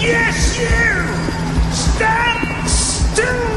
Yes, you! Stand still!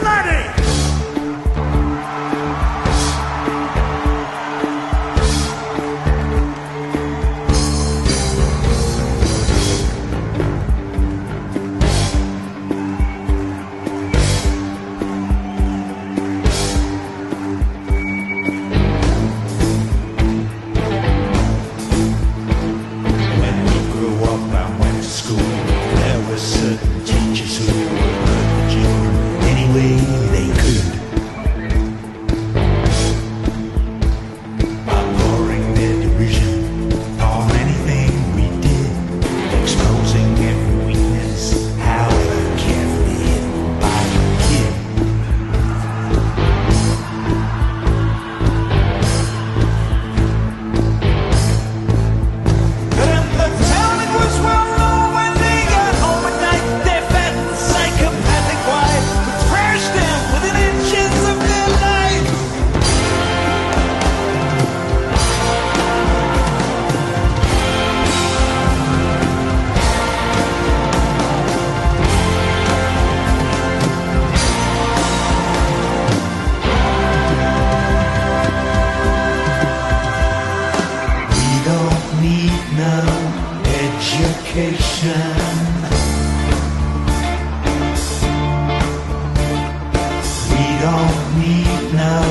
need no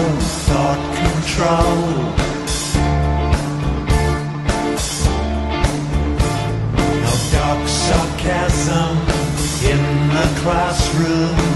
thought control. No dark sarcasm in the classroom.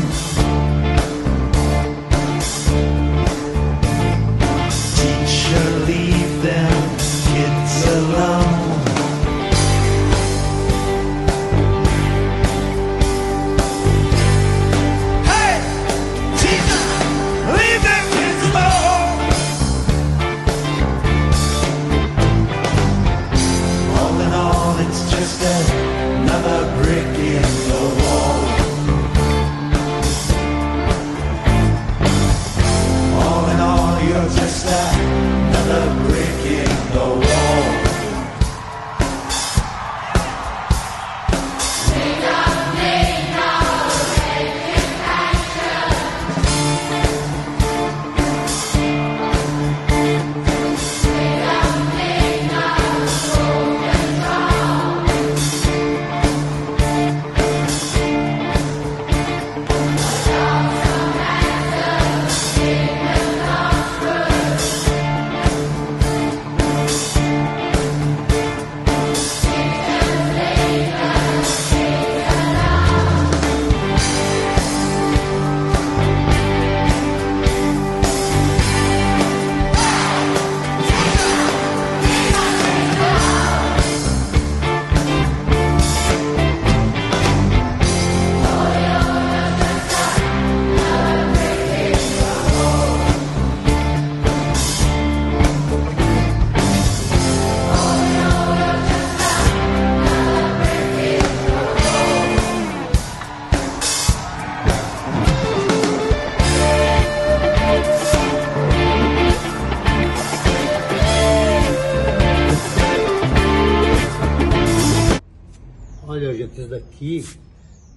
Daqui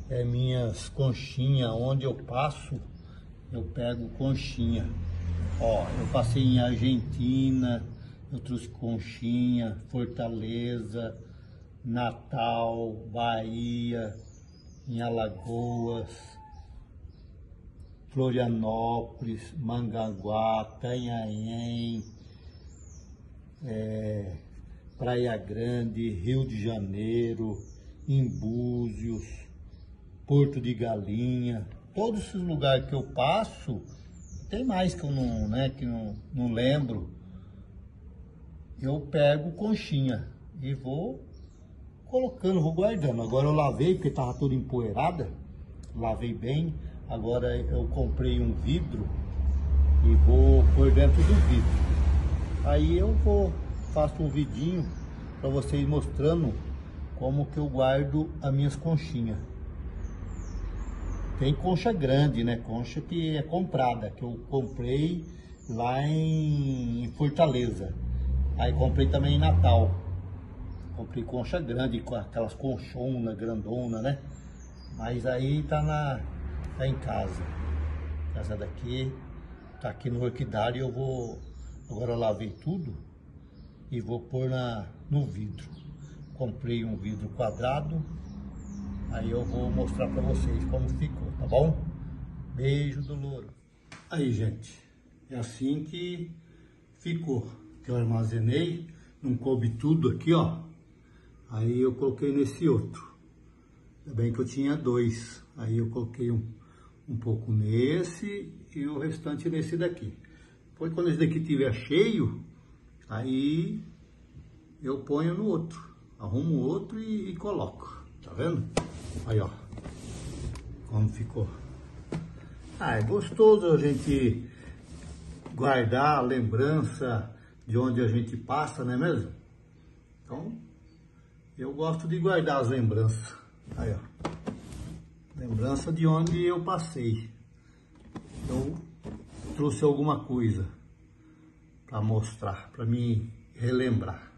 é minhas conchinhas. Onde eu passo, eu pego conchinha. Ó, eu passei em Argentina, eu trouxe conchinha, Fortaleza, Natal, Bahia, em Alagoas, Florianópolis, Mangaguá, Tanhaém, é, Praia Grande, Rio de Janeiro, em Búzios, Porto de Galinha, todos esses lugares que eu passo, tem mais que eu não, né, que não, não lembro, eu pego conchinha e vou colocando, vou guardando. Agora eu lavei porque estava tudo empoeirada, lavei bem, agora eu comprei um vidro e vou pôr dentro do vidro. Aí eu vou, faço um vidinho para vocês mostrando como que eu guardo as minhas conchinhas. Tem concha grande, né? Concha que é comprada, que eu comprei lá em Fortaleza. Aí comprei também em Natal. Comprei concha grande, com aquelas conchonas grandona, né? Mas aí tá na tá em casa. Essa daqui tá aqui no orquidário, eu vou agora eu lavei tudo e vou pôr na no vidro comprei um vidro quadrado. Aí eu vou mostrar para vocês como ficou, tá bom? Beijo do louro. Aí, gente, é assim que ficou. Que eu armazenei, não coube tudo aqui, ó. Aí eu coloquei nesse outro. Ainda bem que eu tinha dois. Aí eu coloquei um, um pouco nesse e o restante nesse daqui. Depois, quando esse daqui estiver cheio, aí eu ponho no outro arrumo outro e, e, coloco. Tá vendo? Aí, ó. Como ficou. Ah, é gostoso a gente guardar a lembrança de onde a gente passa, não é mesmo? Então, eu gosto de guardar as lembranças. Aí, ó. Lembrança de onde eu passei. Eu trouxe alguma coisa para mostrar, para me relembrar.